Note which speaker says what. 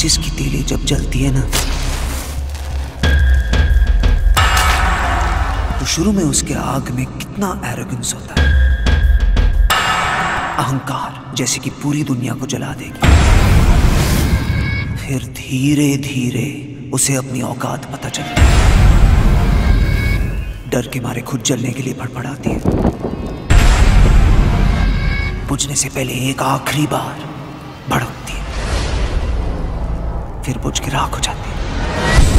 Speaker 1: माचिस की तीली जब जलती है ना तो शुरू में उसके आग में कितना एरोगेंस होता है। अहंकार जैसे कि पूरी दुनिया को जला देगी। फिर धीरे धीरे उसे अपनी औकात पता चलती डर के मारे खुद जलने के लिए फड़फड़ाती है। बुझने से पहले एक आखिरी बार भड़कती है। फिर बुझ के राख हो जाती है।